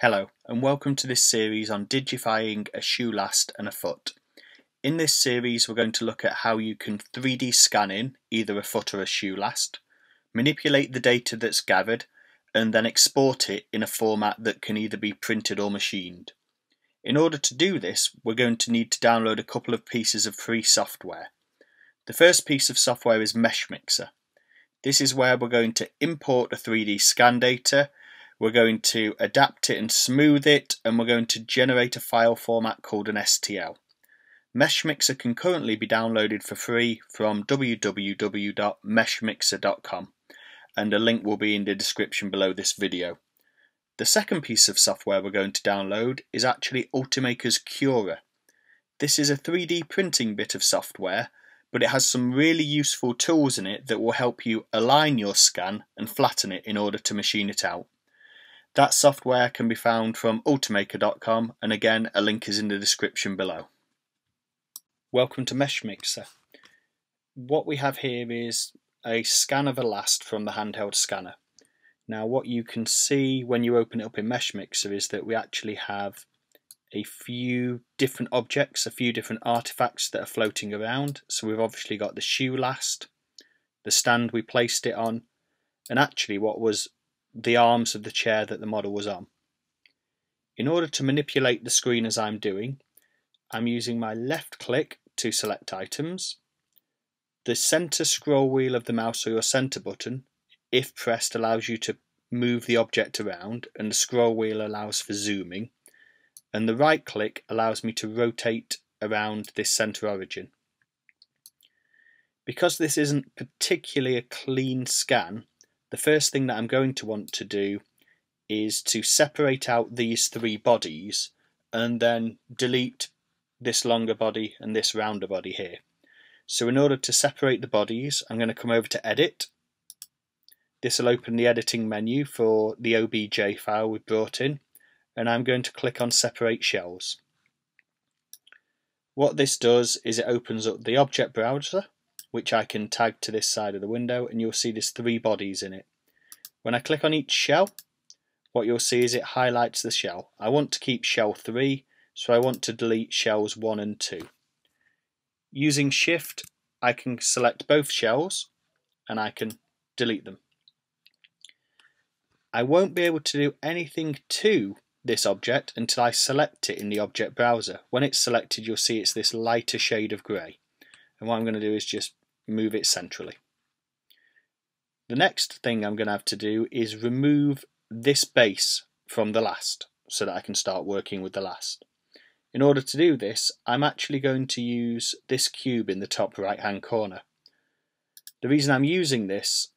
Hello and welcome to this series on digifying a shoe last and a foot. In this series we're going to look at how you can 3D scan in either a foot or a shoe last, manipulate the data that's gathered and then export it in a format that can either be printed or machined. In order to do this we're going to need to download a couple of pieces of free software. The first piece of software is Meshmixer. This is where we're going to import the 3D scan data we're going to adapt it and smooth it, and we're going to generate a file format called an STL. Meshmixer can currently be downloaded for free from www.meshmixer.com, and a link will be in the description below this video. The second piece of software we're going to download is actually Ultimaker's Cura. This is a 3D printing bit of software, but it has some really useful tools in it that will help you align your scan and flatten it in order to machine it out. That software can be found from ultimaker.com and again a link is in the description below. Welcome to Meshmixer. What we have here is a scan of a last from the handheld scanner. Now what you can see when you open it up in Meshmixer is that we actually have a few different objects, a few different artifacts that are floating around. So we've obviously got the shoe last, the stand we placed it on, and actually what was the arms of the chair that the model was on. In order to manipulate the screen as I'm doing, I'm using my left click to select items. The center scroll wheel of the mouse or your center button, if pressed, allows you to move the object around and the scroll wheel allows for zooming. And the right click allows me to rotate around this center origin. Because this isn't particularly a clean scan, the first thing that I'm going to want to do is to separate out these three bodies and then delete this longer body and this rounder body here. So in order to separate the bodies, I'm going to come over to Edit. This will open the editing menu for the OBJ file we brought in, and I'm going to click on Separate Shells. What this does is it opens up the object browser, which I can tag to this side of the window and you'll see there's three bodies in it. When I click on each shell, what you'll see is it highlights the shell. I want to keep shell 3, so I want to delete shells 1 and 2. Using shift, I can select both shells and I can delete them. I won't be able to do anything to this object until I select it in the object browser. When it's selected, you'll see it's this lighter shade of grey. And what I'm going to do is just move it centrally. The next thing I'm going to have to do is remove this base from the last so that I can start working with the last. In order to do this, I'm actually going to use this cube in the top right hand corner. The reason I'm using this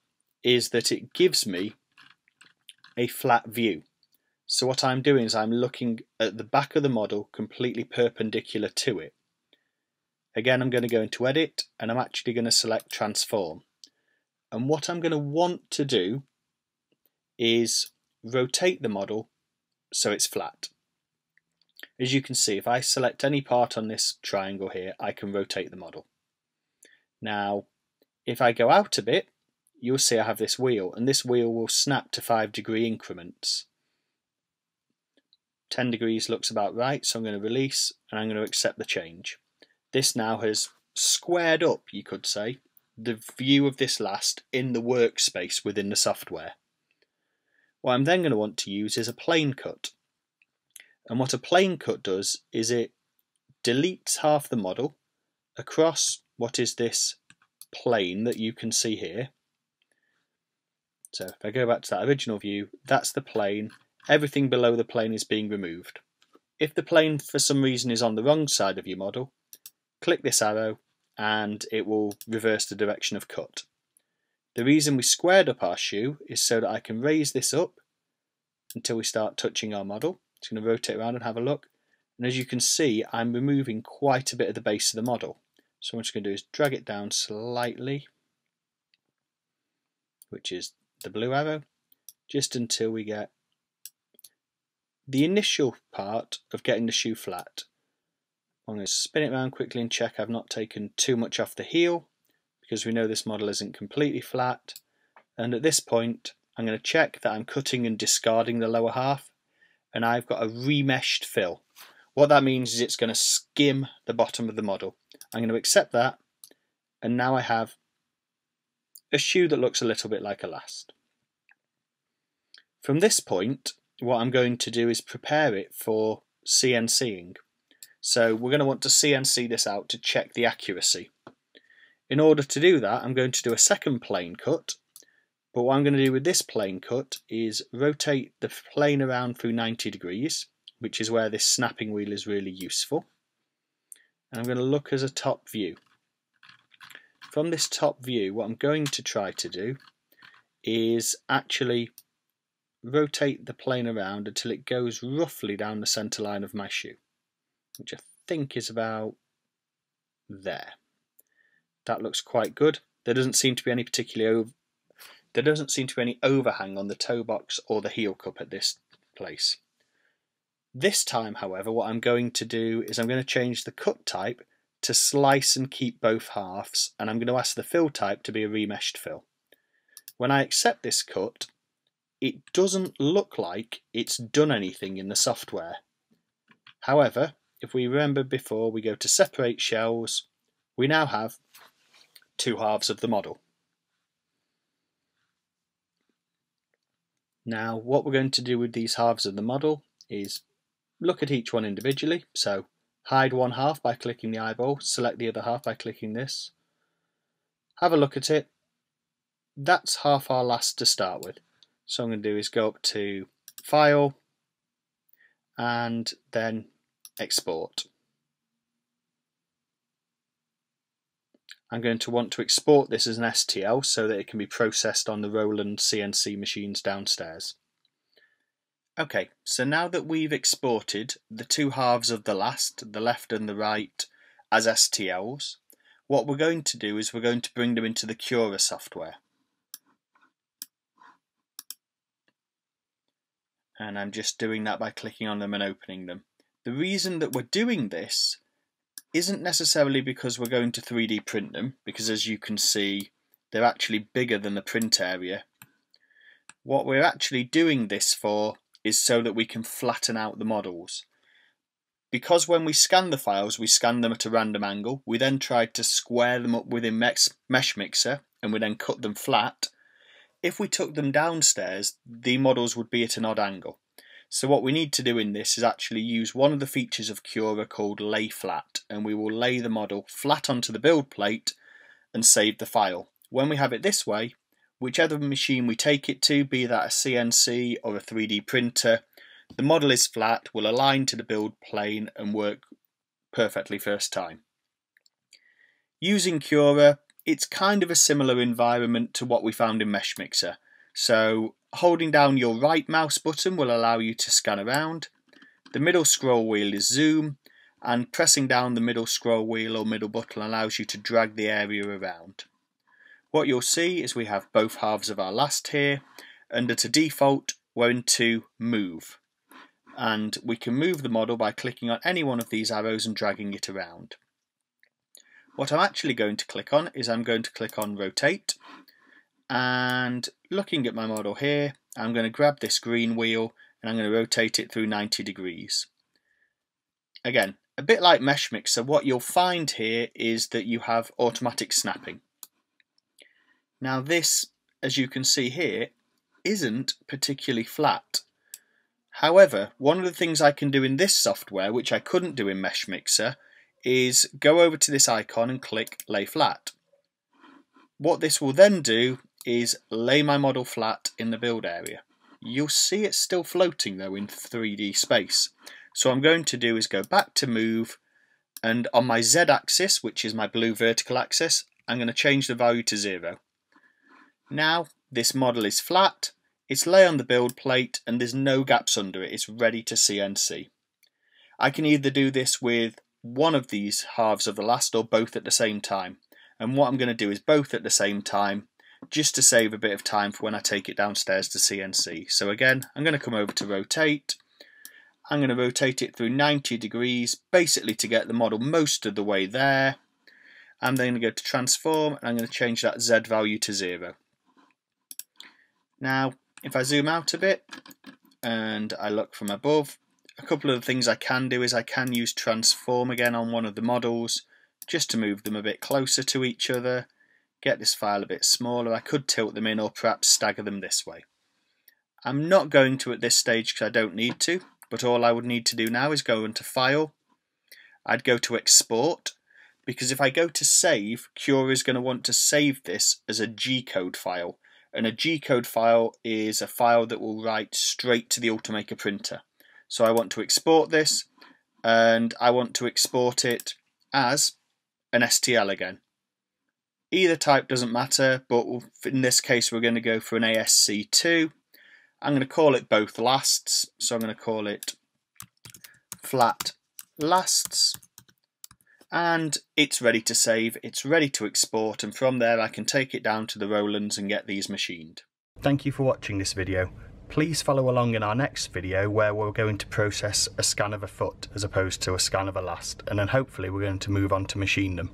is that it gives me a flat view. So what I'm doing is I'm looking at the back of the model completely perpendicular to it. Again, I'm going to go into edit and I'm actually going to select transform. And what I'm going to want to do is rotate the model so it's flat. As you can see, if I select any part on this triangle here, I can rotate the model. Now, if I go out a bit, you'll see I have this wheel, and this wheel will snap to 5 degree increments. 10 degrees looks about right, so I'm going to release, and I'm going to accept the change. This now has squared up, you could say, the view of this last in the workspace within the software. What I'm then going to want to use is a plane cut. And what a plane cut does is it deletes half the model across what is this plane that you can see here. So if I go back to that original view, that's the plane. Everything below the plane is being removed. If the plane for some reason is on the wrong side of your model, click this arrow and it will reverse the direction of cut. The reason we squared up our shoe is so that I can raise this up until we start touching our model. It's going to rotate around and have a look. And as you can see, I'm removing quite a bit of the base of the model. So what I'm just going to do is drag it down slightly, which is the blue arrow, just until we get the initial part of getting the shoe flat. I'm going to spin it around quickly and check I've not taken too much off the heel because we know this model isn't completely flat. And at this point, I'm going to check that I'm cutting and discarding the lower half. and I've got a remeshed fill. What that means is it's going to skim the bottom of the model. I'm going to accept that and now I have a shoe that looks a little bit like a last. From this point what I'm going to do is prepare it for CNCing. So we're going to want to CNC this out to check the accuracy. In order to do that I'm going to do a second plane cut but what I'm going to do with this plane cut is rotate the plane around through 90 degrees, which is where this snapping wheel is really useful. And I'm going to look as a top view. From this top view, what I'm going to try to do is actually rotate the plane around until it goes roughly down the centre line of my shoe, which I think is about there. That looks quite good. There doesn't seem to be any particularly there doesn't seem to be any overhang on the toe box or the heel cup at this place. This time, however, what I'm going to do is I'm going to change the cut type to slice and keep both halves, and I'm going to ask the fill type to be a remeshed fill. When I accept this cut, it doesn't look like it's done anything in the software. However, if we remember before we go to separate shells, we now have two halves of the model. Now what we're going to do with these halves of the model is look at each one individually. So hide one half by clicking the eyeball, select the other half by clicking this. Have a look at it. That's half our last to start with. So I'm going to do is go up to File and then Export. I'm going to want to export this as an STL so that it can be processed on the Roland CNC machines downstairs. Okay, so now that we've exported the two halves of the last, the left and the right, as STLs, what we're going to do is we're going to bring them into the Cura software. And I'm just doing that by clicking on them and opening them. The reason that we're doing this isn't necessarily because we're going to 3D print them, because as you can see, they're actually bigger than the print area. What we're actually doing this for is so that we can flatten out the models. Because when we scan the files, we scan them at a random angle, we then tried to square them up within Meshmixer, and we then cut them flat. If we took them downstairs, the models would be at an odd angle. So what we need to do in this is actually use one of the features of Cura called lay flat and we will lay the model flat onto the build plate and save the file. When we have it this way, whichever machine we take it to, be that a CNC or a 3D printer, the model is flat, will align to the build plane and work perfectly first time. Using Cura, it's kind of a similar environment to what we found in Meshmixer. So holding down your right mouse button will allow you to scan around. The middle scroll wheel is zoom and pressing down the middle scroll wheel or middle button allows you to drag the area around. What you'll see is we have both halves of our last here and at a default we're into move and we can move the model by clicking on any one of these arrows and dragging it around. What I'm actually going to click on is I'm going to click on rotate and looking at my model here I'm going to grab this green wheel and I'm going to rotate it through 90 degrees. Again a bit like Meshmixer what you'll find here is that you have automatic snapping. Now this as you can see here isn't particularly flat. However, one of the things I can do in this software, which I couldn't do in Meshmixer, is go over to this icon and click Lay Flat. What this will then do is lay my model flat in the build area. You'll see it's still floating though in 3D space. So I'm going to do is go back to move and on my Z axis, which is my blue vertical axis, I'm going to change the value to zero. Now this model is flat, it's lay on the build plate and there's no gaps under it, it's ready to CNC. I can either do this with one of these halves of the last or both at the same time. And what I'm going to do is both at the same time just to save a bit of time for when I take it downstairs to CNC. So again, I'm going to come over to rotate. I'm going to rotate it through 90 degrees, basically to get the model most of the way there. I'm then going to go to transform and I'm going to change that Z value to zero. Now, if I zoom out a bit and I look from above, a couple of the things I can do is I can use transform again on one of the models just to move them a bit closer to each other, get this file a bit smaller. I could tilt them in or perhaps stagger them this way. I'm not going to at this stage because I don't need to, but all I would need to do now is go into File. I'd go to Export, because if I go to Save, Cura is going to want to save this as a G-code file. And a G-code file is a file that will write straight to the Ultimaker printer. So I want to export this, and I want to export it as an STL again. Either type doesn't matter, but in this case we're going to go for an ASCII. I'm going to call it both lasts, so I'm going to call it flat lasts and it's ready to save, it's ready to export and from there I can take it down to the Rolands and get these machined. Thank you for watching this video. Please follow along in our next video where we're going to process a scan of a foot as opposed to a scan of a last and then hopefully we're going to move on to machine them.